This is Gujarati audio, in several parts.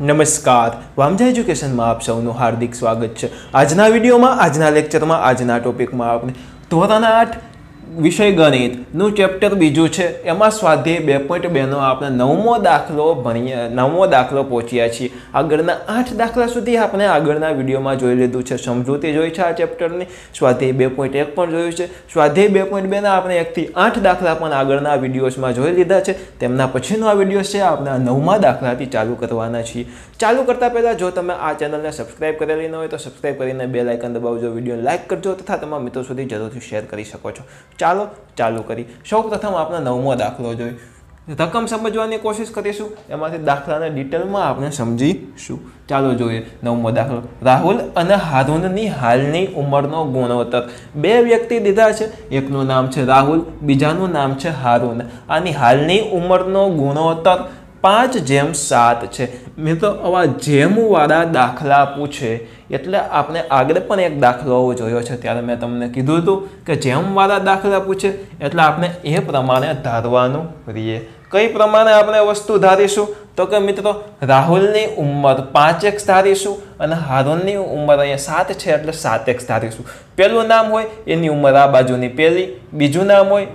નમસ્કાર. વામજા એજ્યુકેશનમાં આપ સૌનું હાર્દિક સ્વાગત છે. આજના વિડીયોમાં, આજના લેક્ચરમાં, આજના ટોપિકમાં આપણે ધોરણ આઠ વિષય ગણિતનું ચેપ્ટર બીજું છે. એમાં સ્વાધ્યાય બે પોઈન્ટ બેનો આપણે નવમો દાખલો ભણીએ, નવમો દાખલો પહોંચ્યા છીએ. આગળના આઠ દાખલા સુધી આપણે આગળના વિડીયોમાં જોઈ લીધું છે. સમજૂતી જોઈ છે આ ચેપ્ટરની સ્વાધ્યાય બે પોઈન્ટ એક પણ જોયું છે. સ્વાધ્યાય બે પોઈન્ટ બેના આપણે એકથી આઠ દાખલા પણ આગળના વિડીયોઝમાં જોઈ લીધા છે. તેમના પછીનો આ વીડિયો છે આપણે નવમા દાખલાથી ચાલુ કરવાના છીએ. ચાલુ કરતાં પહેલાં જો તમે આ ચેનલને સબસ્ક્રાઇબ કરેલી ન હોય તો સબસ્ક્રાઇબ કરીને બે લાઇકન દબાવજો. વીડિયો લાઇક કરજો તથા તમારા મિત્રો સુધી જરૂરથી શેર કરી શકો છો. ચાલો, ચાલુ કરી. સૌ પ્રથમ આપણે નવમો દાખલો જોઈ. રકમ સમજવાની કોશિશ કરીશું. એમાંથી દાખલાને ડિટેલમાં આપણે સમજીશું. ચાલો જોઈએ નવમો દાખલો. રાહુલ અને હારૂનની હાલની ઉંમરનો ગુણોત્તર. બે વ્યક્તિ દીધા છે. એકનું નામ છે રાહુલ, બીજાનું નામ છે હારૂન. આની હાલની ઉંમરનો ગુણોત્તર પાંચ જેમ સાત છે. મિત્રો આવા જેમવાળા દાખલા પૂછે, એટલે આપણે આગળ પણ એક દાખલો જોયો છે. ત્યારે મેં તમને કીધું હતું કે જેમવાળા દાખલા પૂછે, એટલે આપણે એ પ્રમાણે ધારવાનું રહીએ કઈ પ્રમાણે આપણે વસ્તુ ધારીશું? તો કે મિત્રો, રાહુલની ઉંમર પાંચ એક્સ ધારીશું અને હારુનની ઉંમર અહીંયા સાત છે, એટલે સાત એક્સ ધારીશું. પહેલું નામ હોય, એની ઉંમર આ બાજુની પહેલી બીજું નામ હોય,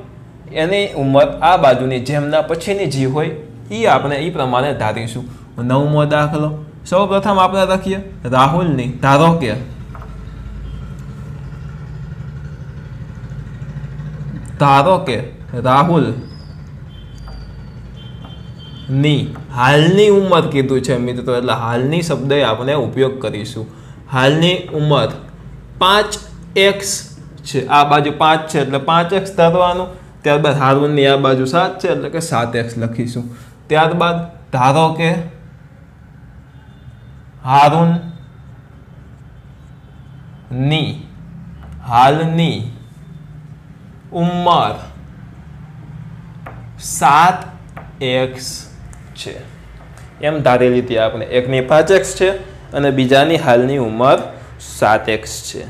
એની ઉંમર આ બાજુની. જેમના પછીની જી હોય એ આપણે એ પ્રમાણે ધારીશું. નવમો દાખલો. સૌ પ્રથમ આપણે લખીએ, રાહુલની ધારો કે. ધારો કે રાહુલની હાલની ઉંમર કીધું છે મિત્રો, એટલે હાલની શબ્દ આપણે ઉપયોગ કરીશું. હાલની ઉંમર પાંચ એક્સ છે. આ બાજુ પાંચ છે, એટલે પાંચ એક્સ ધારવાનું. ત્યારબાદ હારુનની આ બાજુ સાત છે, એટલે કે સાત એક્સ લખીશું. ત્યારબાદ ધારો કે હારુનની, હાલની ઉંમર સાત એક્સ છે. એમ ધારી લીધી આપણે. એકની પાંચ એક્સ છે અને બીજાની હાલની ઉંમર સાત એક્સ છે.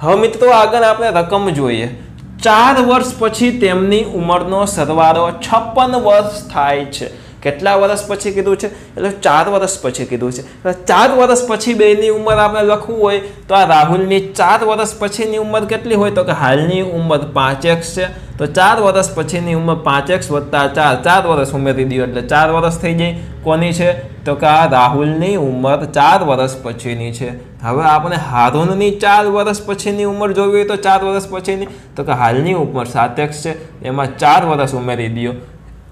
હવે મિત્રો આગળ આપણે રકમ જોઈએ. ચાર વર્ષ પછી તેમની ઉંમરનો સરવાળો છપ્પન વર્ષ થાય છે. કેટલા વર્ષ પછી કીધું છે એટલે ચાર વર્ષ પછી કીધું છે એટલે ચાર વર્ષ પછી બેની ઉંમર આપણે લખવું હોય તો આ રાહુલની ચાર વર્ષ પછીની ઉંમર કેટલી હોય તો કે હાલની ઉંમર પાંચ એક્સ છે તો ચાર વર્ષ પછીની ઉંમર પાંચ એક્સ વત્તા ચાર ચાર વર્ષ ઉમેરી દો એટલે ચાર વર્ષ થઈ જાય કોની છે તો કે આ રાહુલની ઉંમર ચાર વર્ષ પછીની છે હવે આપણે હારૂનની ચાર વર્ષ પછીની ઉંમર જોવી હોય તો ચાર વર્ષ પછીની તો કે હાલની ઉંમર સાત એક્સ છે એમાં ચાર વર્ષ ઉમેરી દો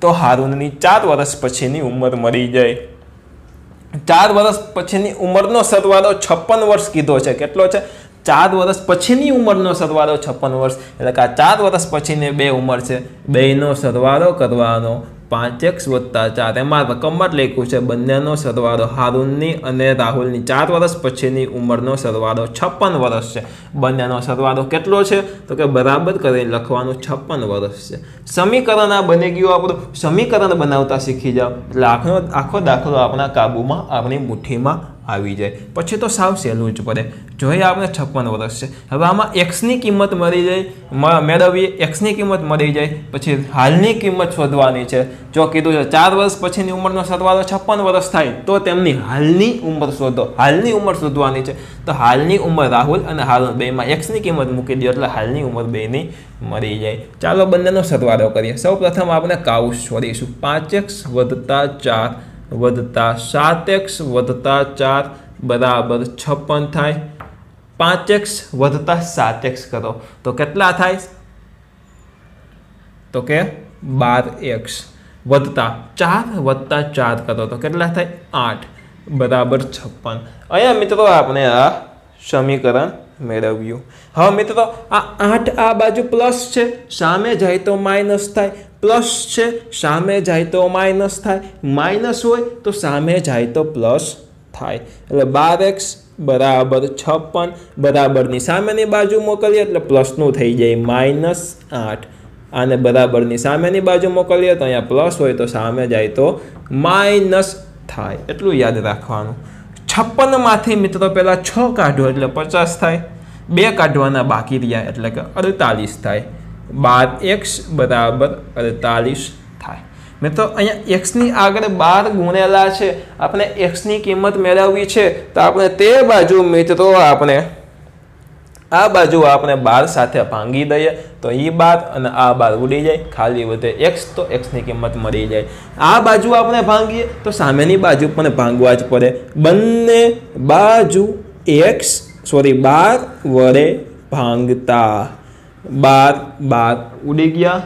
તો હારૂનની ચાર વર્ષ પછીની ઉંમર મળી જાય ચાર વર્ષ પછીની ઉંમરનો સરવાળો છપ્પન વર્ષ કીધો છે. કેટલો છે? ચાર વર્ષ પછીની ઉંમરનો સરવાળો છપ્પન વર્ષ. એટલે કે આ ચાર વર્ષ પછીની બે ઉંમર છે. બેનો સરવાળો કરવાનો પાંચ એક્સ વત્તા ચાર એમાં રકમમાં લખ્યું છે. બંનેનો સરવાળો હારૂનની અને રાહુલની ચાર વર્ષ પછીની ઉંમરનો સરવાળો છપ્પન વર્ષ છે. બંનેનો સરવાળો કેટલો છે? તો કે બરાબર કરીને લખવાનું છપ્પન વર્ષ છે. સમીકરણ આ બની ગયું આપણું. સમીકરણ બનાવતા શીખી જાઓ. એટલે આખો આખો દાખલો આપણા કાબુમાં, આપણી મુઠ્ઠીમાં આવી જાય. પછી તો સાવ સહેલું જ પડે. જોઈએ આપણે છપ્પન વર્ષ છે. હવે આમાં એક્સની કિંમત મળી જાય મેળવીએ એક્સની કિંમત મળી જાય, પછી હાલની કિંમત શોધવાની છે. જો કીધું છે ચાર વર્ષ પછીની ઉંમરનો સરવાળો છપ્પન વર્ષ થાય, તો તેમની હાલની ઉંમર શોધો. હાલની ઉંમર શોધવાની છે. તો હાલની ઉંમર રાહુલ અને હાલ બેમાં એક્સની કિંમત મૂકી દો, એટલે હાલની ઉંમર બેની મળી જાય. ચાલો બંનેનો સરવાળો કરીએ. સૌ પ્રથમ આપણે કાઉસ છોડીશું. પાંચ એક્સ વધતા ચાર. વધતા સાત એક્સ વધતા ચાર બરાબર છપ્પન થાય. પાંચ એક્સ વધતા સાત એક્સ કરો. તો કેટલા થાય? તો કે બાર એક્સ વધતા ચાર વધતા ચાર કરો. તો કેટલા થાય? આઠ. બરાબર છપ્પન. અહીંયા મિત્રો આપણે આ સમીકરણ મેળવ્યું. હવે મિત્રો, આ આઠ આ બાજુ પ્લસ છે. સામે જાય તો માઇનસ થાય. પ્લસ છે, સામે જાય તો માઇનસ થાય. માઇનસ હોય તો સામે જાય તો પ્લસ થાય. એટલે બાર એક્સ બરાબર છપ્પન, બરાબરની સામેની બાજુ મોકલીએ એટલે પ્લસનું થઈ જાય માઇનસ આઠ. આને બરાબરની સામેની બાજુ મોકલીએ તો અહીંયા પ્લસ હોય તો સામે જાય તો માઇનસ થાય. એટલું યાદ રાખવાનું. છપ્પનમાંથી મિત્રો પહેલાં છ કાઢો એટલે પચાસ થાય. બે કાઢવાના બાકી રહ્યા એટલે કે અડતાલીસ થાય. બાર એક્સ બરાબર અડતાલીસ થાય. મિત્રો, અહીંયા એક્સની આગળ બાર ગુણેલા છે. આપણે એક્સની કિંમત મેળવવી છે. તો આપણે તે બાજુ મિત્રો આપણે આ બાજુ આપણે બાર સાથે ભાંગી દઈએ. તો એ બાર અને આ બાર ઉડી જાય. ખાલી વધે એક્સ તો એક્સની કિંમત મળી જાય. આ બાજુ આપણે ભાંગીએ તો સામેની બાજુ પણ ભાંગવા જ પડે. બંને બાજુ એક્સ સોરી બાર વડે ભાંગતા. બાર બાર. ઉડી ગયા.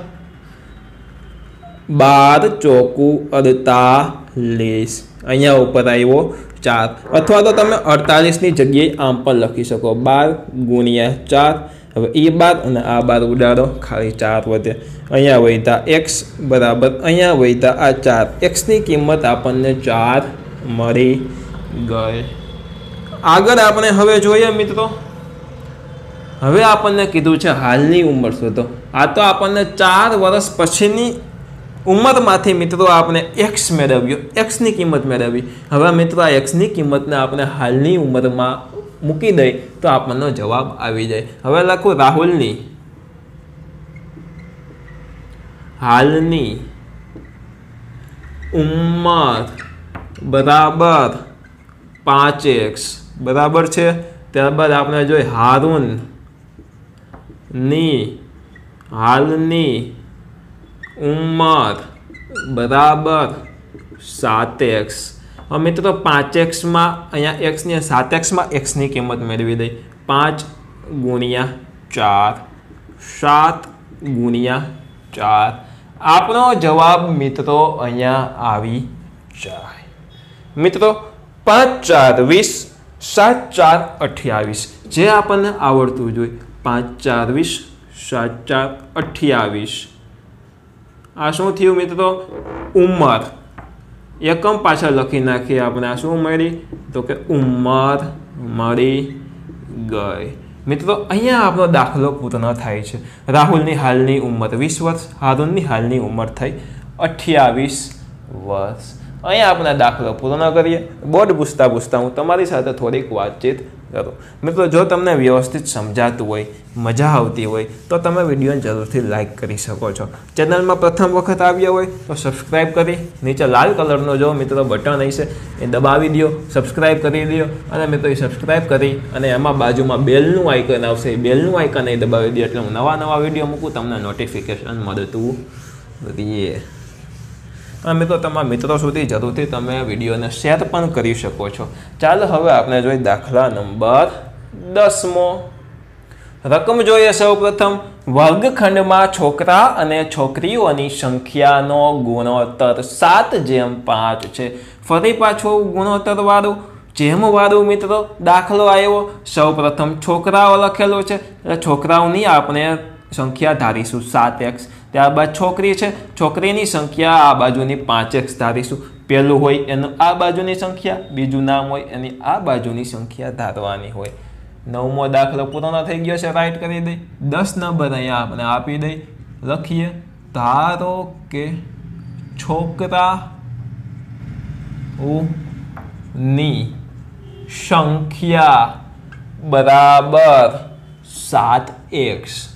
બાર ચોકું અડતાલીસ અહીંયા ઉપર આવ્યો ચાર. અથવા તો તમે અડતાલીસની જગ્યાએ આમ પણ લખી શકો. બાર ગુણ્યા ચાર. હવે એ બાર અને આ બાર ઉડાડો. ખાલી ચાર વધે. અહીંયા વહીતા એક્સ બરાબર. અહીંયા વહીતા આ ચાર. એક્સની કિંમત આપણને ચાર મળી ગઈ. આગળ આપણે હવે જોઈએ મિત્રો. હવે આપણને કીધું છે હાલની ઉંમર શોધો. આ તો આપણને ચાર વર્ષ પછીની ઉંમરમાંથી મિત્રો આપણે એક્સ મેળવ્યો. એક્સની કિંમત મેળવી. હવે મિત્રો આ એક્સની કિંમતને આપણે હાલની ઉંમરમાં મૂકી દઈ તો આપણનો જવાબ આવી જાય. હવે લખું રાહુલની. હાલની ઉંમર બરાબર પાંચ એક્સ બરાબર છે? ત્યારબાદ આપણે જોઈએ હારૂન. ની, હાલની ઉંમર બરાબર સાત એક્સ. મિત્રો પાંચ એક્સમાં, અહીંયા એક્સની સાત એક્સમાં એક્સની કિંમત મેળવી દઈ. પાંચ ગુણ્યા ચાર, સાત ગુણ્યા ચાર. આપણો જવાબ મિત્રો અહીંયા આવી જાય. મિત્રો, પાંચ ચાર વીસ, સાત ચાર અઠ્યાવીસ. જે આપણને આવડતું જોઈએ પાંચ ચાર વીસ, સાત ચાર અઠ્યાવીસ. આ શું થયું મિત્રો? ઉંમર. એકમ પાછળ લખી નાખીએ આપણે. આ શું મળી? તો કે ઉંમર મળી ગઈ. મિત્રો, અહીંયા આપણો દાખલો પૂર્ણ થાય છે. રાહુલની હાલની ઉંમર વીસ વર્ષ, હારુનની હાલની ઉંમર થઈ અઠ્યાવીસ વર્ષ. અહીંયા આપણે દાખલો પૂર્ણ કરીએ. બોર્ડ પૂછતા પૂછતા હું તમારી સાથે થોડીક વાતચીત કરું. મિત્રો, જો તમને વ્યવસ્થિત સમજાતું હોય, મજા આવતી હોય, તો તમે વિડીયોને જરૂરથી લાઇક કરી શકો છો. ચેનલમાં પ્રથમ વખત આવ્યા હોય, તો સબસ્ક્રાઈબ કરી, નીચે લાલ કલરનો જો મિત્રો બટન હશે, એ દબાવી દો સબસ્ક્રાઈબ કરી દો અને મિત્રો એ સબસ્ક્રાઈબ કરી, અને એમાં બાજુમાં બેલનું આઇકન આવશે, એ બેલનું આઇકન એ દબાવી દો એટલે હું નવા નવા વીડિયો મૂકું, તમને નોટિફિકેશન મળતું રહીએ અને મિત્રો, તમારા મિત્રો સુધી જરૂરથી તમે વિડીયોને શેર પણ કરી શકો છો. ચાલો, હવે આપણે જોઈએ દાખલા નંબર દસમો. રકમ જોઈએ સૌ પ્રથમ વર્ગખંડમાં છોકરા અને છોકરીઓની સંખ્યાનો ગુણોત્તર સાત જેમ પાંચ છે. ફરી પાછું ગુણોત્તરવાળું. જેમ વાળું મિત્રો, દાખલો આવ્યો. સૌ પ્રથમ છોકરાઓ લખેલો છે. છોકરાઓની આપણે સંખ્યા ધારીશું સાત એક્સ. ત્યારબાદ છોકરી છે. છોકરીની સંખ્યા આ બાજુની પાંચ એક્સ ધારીશું. પહેલું હોય એનું આ બાજુની સંખ્યા, બીજું નામ હોય એની આ બાજુની સંખ્યા ધારવાની હોય. નવમો દાખલો પૂર્ણ થઈ ગયો છે રાઈટ કરી દઈ. દસ નંબર અહીંયા આપણે આપી દઈ. લખીએ. ધારો કે છોકરા ની સંખ્યા બરાબર સાત એક્સ.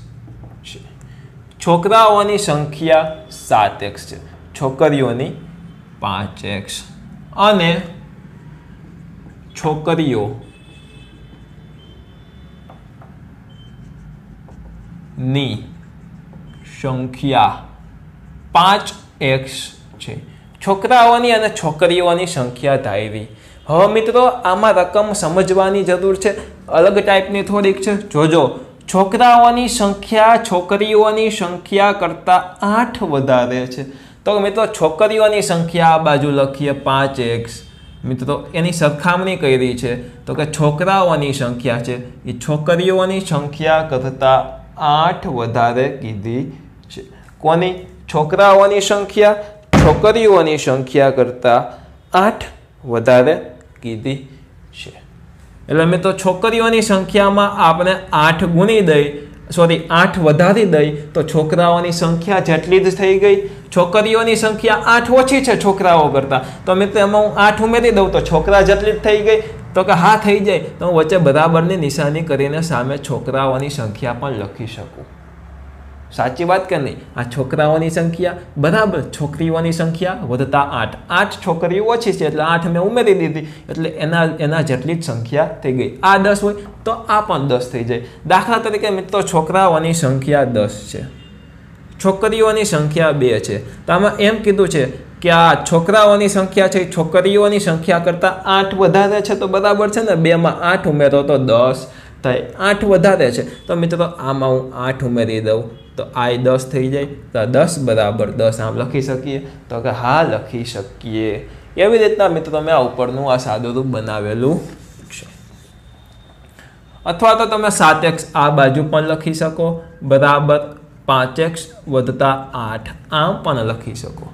છોકરાઓની સંખ્યા સાત એક્સ છે. છોકરીઓની પાંચ એક્સ. અને છોકરીઓ ની સંખ્યા પાંચ એક્સ છે. છોકરાઓની અને છોકરીઓની સંખ્યા ધારી હવે મિત્રો, આમાં રકમ સમજવાની જરૂર છે. અલગ ટાઈપની થોડીક છે. જોજો છોકરાઓની સંખ્યા, છોકરીઓની સંખ્યા કરતાં આઠ વધારે છે. તો મિત્રો, છોકરીઓની સંખ્યા આ બાજુ લખીએ પાંચ એક્સ. મિત્રો, એની સરખામણી કરી છે. તો કે છોકરાઓની સંખ્યા છે. એ છોકરીઓની સંખ્યા કરતાં આઠ વધારે કીધી છે. કોની? છોકરાઓની સંખ્યા. છોકરીઓની સંખ્યા કરતાં આઠ વધારે કીધી છે. એટલે મિત્રો છોકરીઓની સંખ્યામાં આપણે આઠ ગુણી દઈ સોરી આઠ વધારી દઈ, તો છોકરાઓની સંખ્યા જેટલી જ થઈ ગઈ. છોકરીઓની સંખ્યા આઠ ઓછી છે છોકરાઓ કરતાં. તો મિત્રો એમાં હું આઠ ઉમેરી દઉં તો છોકરા જેટલી જ થઈ ગઈ. તો કે હા, થઈ જાય. તો હું વચ્ચે બરાબરની નિશાની કરીને સામે છોકરાઓની સંખ્યા પણ લખી શકું. સાચી વાત કે નહીં? આ છોકરાઓની સંખ્યા, બરાબર, છોકરીઓની સંખ્યા વધતા આઠ. આઠ છોકરીઓ ઓછી છે, એટલે આઠ મેં ઉમેરી દીધી. એટલે એના એના જેટલી જ સંખ્યા થઈ ગઈ. આ દસ હોય તો આ પણ દસ થઈ જાય. દાખલા તરીકે મિત્રો, છોકરાઓની સંખ્યા દસ છે. છોકરીઓની સંખ્યા બે છે. તો આમાં એમ કીધું છે કે આ છોકરાઓની સંખ્યા છે, છોકરીઓની સંખ્યા કરતાં આઠ વધારે છે તો બરાબર છે ને? બેમાં આઠ ઉમેરો તો દસ. થાય આઠ વધારે છે. તો મિત્રો, આમાં હું આઠ ઉમેરી દઉં. તો આ દસ થઈ જાય. તો દસ બરાબર દસ આમ લખી શકીએ. તો કે હા, લખી શકીએ. એવી રીતના મિત્રો મેં આ ઉપરનું આ સાદુરૂપ બનાવેલું છે. અથવા તો તમે સાત એક્સ આ બાજુ પણ લખી શકો. બરાબર પાંચ એક્સ વધતા આઠ આમ પણ લખી શકો.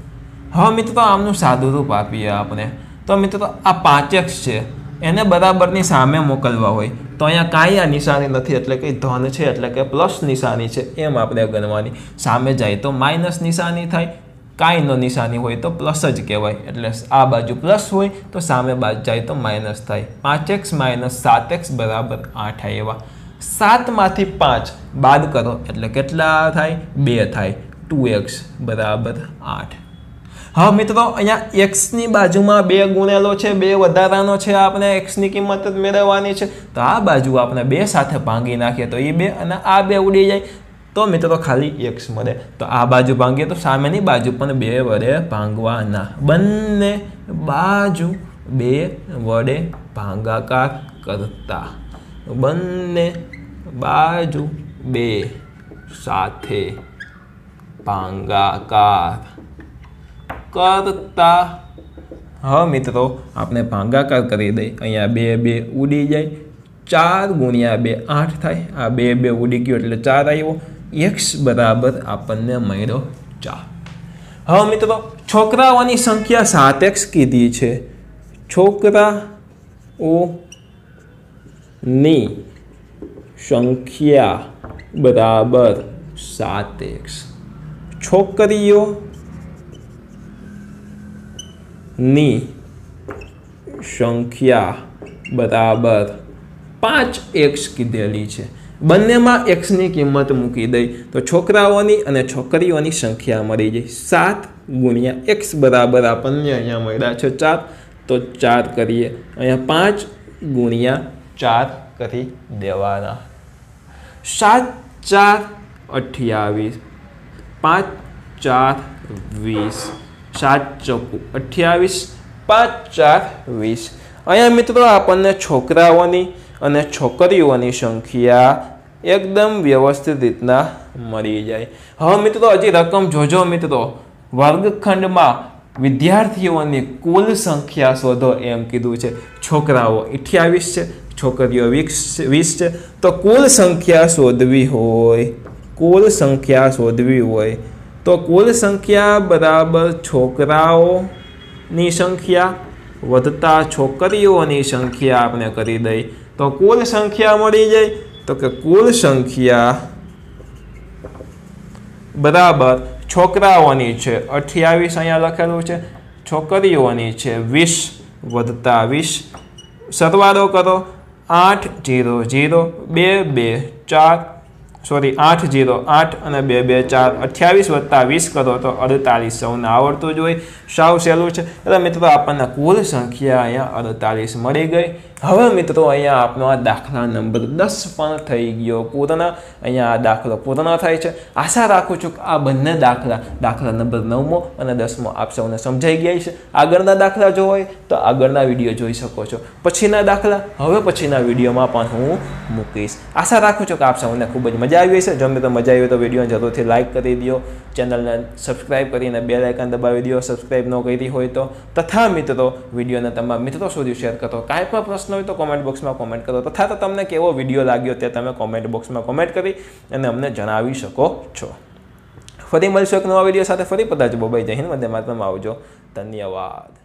હવે મિત્રો, આમનું સાદુરૂપ આપીએ આપણે. તો મિત્રો, આ પાંચ એક્સ છે. એને બરાબરની સામે મોકલવા હોય. તો અહીંયા કાંઈ આ નિશાની નથી, એટલે કે ધન છે, એટલે કે પ્લસ નિશાની છે, એમ આપણે ગણવાની. સામે જાય તો માઇનસ નિશાની થાય, કાંઈનો નિશાની હોય તો પ્લસ જ કહેવાય. એટલે આ બાજુ પ્લસ હોય તો સામે બાજુ જાય તો માઇનસ થાય. પાંચ એક્સ માઇનસ સાત એક્સ બરાબર આઠ આવ્યા સાતમાંથી પાંચ બાદ કરો, એટલે કેટલા થાય? બે થાય. ટુ એક્સ બરાબર આઠ. હવે મિત્રો, અહીંયા એક્સની બાજુમાં બે ગુણેલો છે, બે વધારાનો છે, આપણે એક્સની કિંમત જ મેળવવાની છે. તો આ બાજુ આપણે બે સાથે ભાંગી નાખીએ, તો એ બે અને આ બે ઉડી જાય. તો મિત્રો, ખાલી એક્સ મળે. તો આ બાજુ ભાંગીએ, તો સામેની બાજુ પણ બે વડે ભાંગવાના. બંને બાજુ બે વડે ભાંગાકાર કરતા. બંને બાજુ બે સાથે ભાંગાકાર કરતા. હ, મિત્રો આપણે ભાંગાકાર કરી દઈએ અહીંયા બે બે ઉડી જાય. ચાર ગુણ્યા બે, આઠ થાય. આ બે બે ઉડી ગયો એટલે ચાર આવ્યો. એક્સ બરાબર આપણને મળ્યો ચાર. હવે મિત્રો, છોકરાઓની સંખ્યા સાત એક્સ કીધી છે. છોકરાઓની સંખ્યા બરાબર સાત એક્સ છોકરીઓ ની સંખ્યા બરાબર પાંચ એક્સ કીધેલી છે. બંનેમાં એક્સની કિંમત મૂકી દઈ તો છોકરાઓની અને છોકરીઓની સંખ્યા મળી જાય સાત ગુણ્યા એક્સ બરાબર આપણને અહીંયા મળ્યા છે ચાર. તો ચાર કરીએ. અહીંયા પાંચ ગુણ્યા ચાર કરી દેવાના. સાત ચાર અઠ્યાવીસ. પાંચ ચાર વીસ. સાત ચોકુ. અઠ્યાવીસ, પાંચ, ચાર, વીસ. અહીંયા મિત્રો આપણને છોકરાઓની અને છોકરીઓની સંખ્યા એકદમ વ્યવસ્થિત રીતના મળી જાય. હવે મિત્રો હજી રકમ જોજો મિત્રો. વર્ગખંડમાં વિદ્યાર્થીઓની કુલ સંખ્યા શોધો એમ કીધું છે. છોકરાઓ અઠ્યાવીસ છે, છોકરીઓ વીસ છે તો કુલ સંખ્યા શોધવી હોય, કુલ સંખ્યા શોધવી હોય તો કુલ સંખ્યા બરાબર છોકરાઓની સંખ્યા, વધતા છોકરીઓની સંખ્યા આપણે કરી દઈ. તો કુલ સંખ્યા મળી જાય તો કે કુલ સંખ્યા બરાબર છોકરાઓની છે. અઠ્યાવીસ અહીંયા લખેલું છે. છોકરીઓની છે વીસ, વધતા વીસ. સરવાળો કરો. આઠ, જીરો જીરો. બે બે, ચાર સોરી, આઠ જીરો, આઠ અને બે બે, ચાર, અઠ્યાવીસ વત્તા વીસ કરો તો અડતાલીસ. સૌને આવડતું જ હોય. સાવ સહેલું છે. એટલે મિત્રો, આપણને કુલ સંખ્યા અહીંયા અડતાલીસ મળી ગઈ. હવે મિત્રો, અહીંયા આપનો આ દાખલા નંબર દસ પણ થઈ ગયો પૂર્ણ અહીંયા આ દાખલો પૂર્ણ થાય છે. આશા રાખું છું કે આ બંને દાખલા દાખલા નંબર નવમો અને દસમો આપ સૌને સમજાઈ ગયા છે આગળના દાખલા જો હોય તો આગળના વીડિયો જોઈ શકો છો. પછીના દાખલા, હવે પછીના વિડીયોમાં પણ હું મૂકીશ. આશા રાખું છું કે આપ સૌને ખૂબ જ મજા આવી હશે. જો મિત્રો મજા આવી તો વીડિયો જરૂરથી લાઇક કરી દો ચેનલને સબસ્ક્રાઇબ કરીને બે લાઇકન દબાવી દો, સબસ્ક્રાઇબ ન કરી હોય તો તથા મિત્રો વિડીયોને તમારા મિત્રો સુધી શેર કરો. કાંઈ પણ પ્રશ્ન હોય તો કોમેન્ટ બોક્સમાં કોમેન્ટ કરો. તથા તો તમને કેવો વીડિયો લાગ્યો તે તમે કોમેન્ટ બોક્સમાં કોમેન્ટ કરી અને અમને જણાવી શકો છો. ફરી મળીશું એક નવા વીડિયો સાથે. ફરી બધા જ બોબાઈ જય હિન્દ. વંદે માતમાં આવજો. ધન્યવાદ.